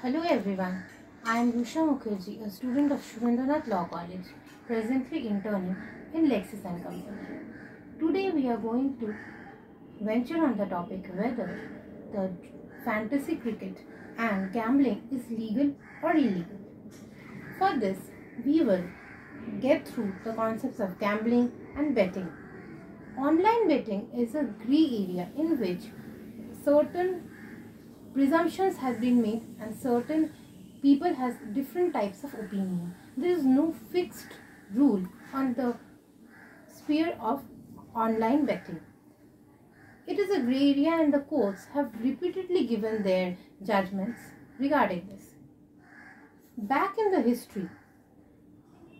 Hello everyone, I am Rusha Mukherjee, a student of Surendranath Law College, presently interning in Lexis and Company. Today we are going to venture on the topic whether the fantasy cricket and gambling is legal or illegal. For this, we will get through the concepts of gambling and betting. Online betting is a gray area in which certain presumptions has been made and certain people has different types of opinion. There is no fixed rule on the sphere of online betting. It is a gray area and the courts have repeatedly given their judgments regarding this. Back in the history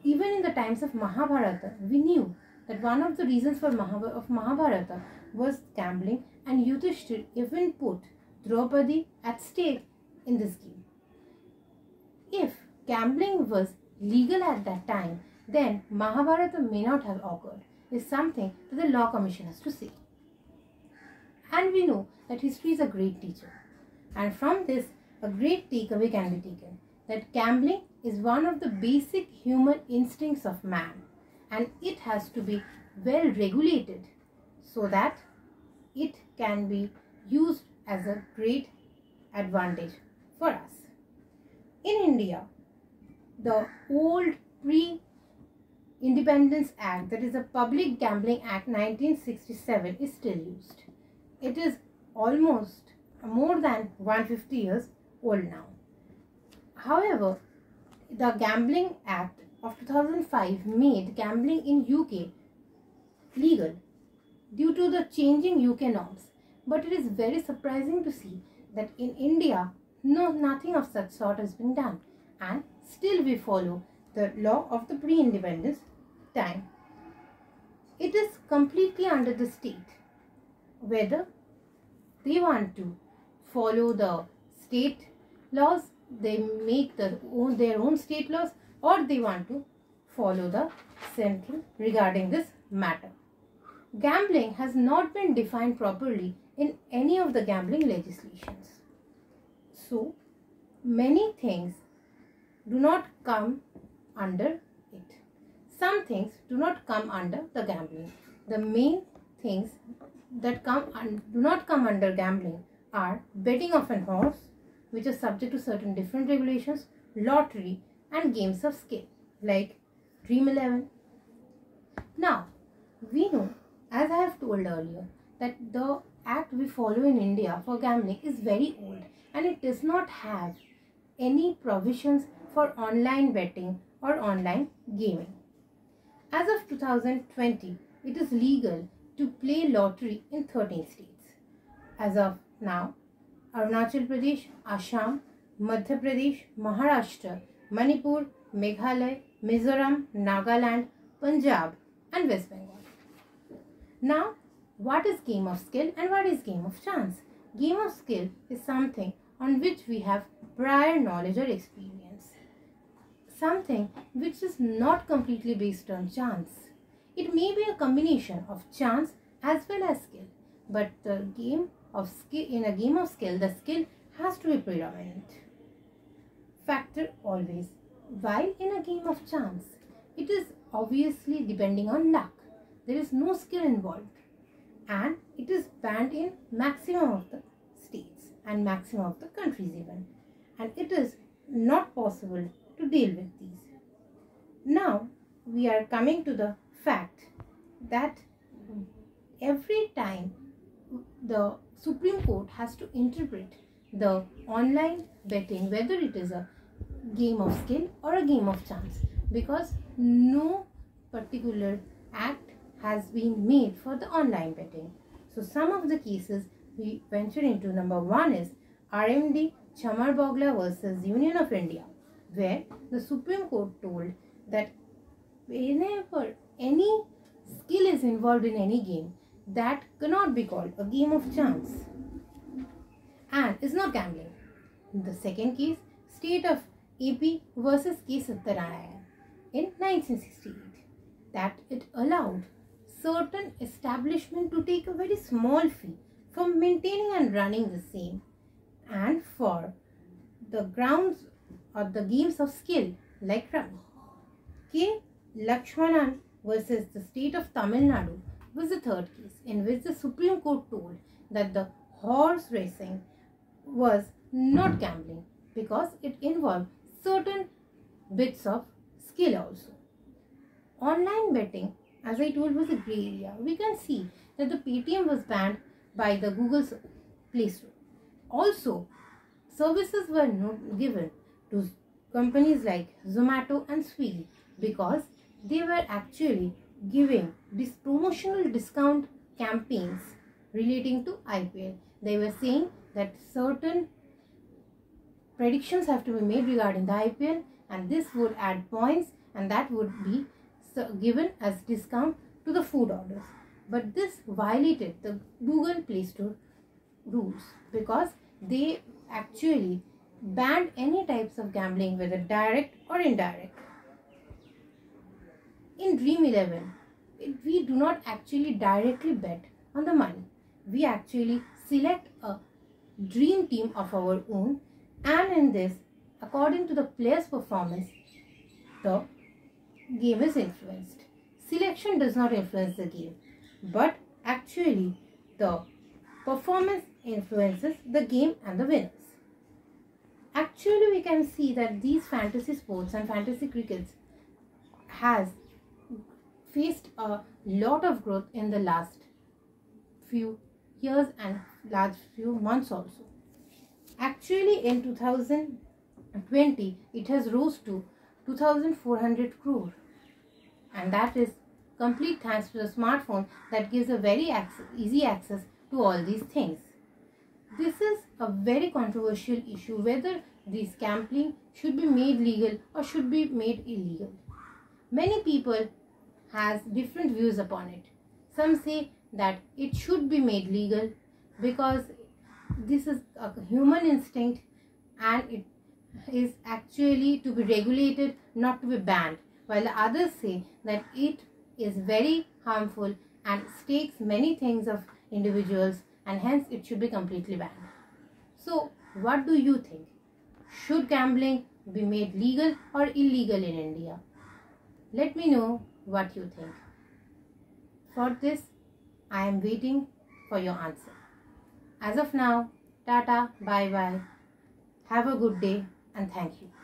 even in the times of mahabharata we knew that one of the reasons for Mahabharata, of mahabharata was gambling and yudhishthir even put Draupadi at stake in this game. If gambling was legal at that time, then Mahabharata may not have occurred, is something that the law commission has to say. And we know that history is a great teacher. And from this, a great takeaway can be taken that gambling is one of the basic human instincts of man and it has to be well regulated so that it can be used as a great advantage for us. In India, the old pre Independence Act, that is the Public Gambling Act 1967, is still used. It is almost more than 150 years old now. However, the Gambling Act of 2005 made gambling in UK legal due to the changing UK norms but it is very surprising to see that in India, no, nothing of such sort has been done. And still we follow the law of the pre-independence time. It is completely under the state whether they want to follow the state laws, they make the own, their own state laws or they want to follow the central regarding this matter. Gambling has not been defined properly in any of the gambling legislations. So, many things do not come under it. Some things do not come under the gambling. The main things that come and do not come under gambling are betting of an horse, which is subject to certain different regulations, lottery, and games of skill like Dream 11. Now, we know, as I have told earlier, that the act we follow in India for gambling is very old and it does not have any provisions for online betting or online gaming. As of 2020, it is legal to play lottery in 13 states. As of now, Arunachal Pradesh, Assam, Madhya Pradesh, Maharashtra, Manipur, Meghalaya, Mizoram, Nagaland, Punjab and West Bengal. Now, what is game of skill and what is game of chance? Game of skill is something on which we have prior knowledge or experience. Something which is not completely based on chance. It may be a combination of chance as well as skill. But the game of skill in a game of skill, the skill has to be predominant. Factor always. While in a game of chance, it is obviously depending on luck. There is no skill involved and it is banned in maximum of the states and maximum of the countries even and it is not possible to deal with these. Now we are coming to the fact that every time the Supreme Court has to interpret the online betting whether it is a game of skill or a game of chance because no particular act has been made for the online betting. So some of the cases we venture into number one is RMD Chamarbaugwalla versus Union of India where the Supreme Court told that whenever any skill is involved in any game that cannot be called a game of chance and is not gambling. In The second case, state of AP versus K. Satyanarayana in 1968 that it allowed certain establishment to take a very small fee for maintaining and running the same and for the grounds or the games of skill like Rummy. K. Lakshmanan versus the state of Tamil Nadu was the third case in which the Supreme Court told that the horse racing was not gambling because it involved certain bits of skill also. Online betting, as I told, was a gray area. We can see that the Paytm was banned by the Google's Play Store. Also, services were not given to companies like Zomato and Swiggy because they were actually giving this promotional discount campaigns relating to IPL. They were saying that certain predictions have to be made regarding the IPL and this would add points and that would be given as discount to the food orders. But this violated the Google Play Store rules because they actually banned any types of gambling whether direct or indirect. In Dream 11, we do not actually directly bet on the money. We actually select a dream team of our own and in this according to the player's performance the game is influenced. Selection does not influence the game but actually the performance influences the game and the winners. Actually we can see that these fantasy sports and fantasy crickets has faced a lot of growth in the last few years and last few months also. Actually in 2020 it has rose to 2400 crore and that is complete thanks to the smartphone that gives a very access, easy access to all these things. This is a very controversial issue whether this gambling should be made legal or should be made illegal. Many people has different views upon it. Some say that it should be made legal because this is a human instinct and it is actually to be regulated, not to be banned. While the others say that it is very harmful and stakes many things of individuals and hence it should be completely banned. So, what do you think? Should gambling be made legal or illegal in India? Let me know what you think. For this, I am waiting for your answer. As of now, Tata, bye bye. Have a good day and thank you.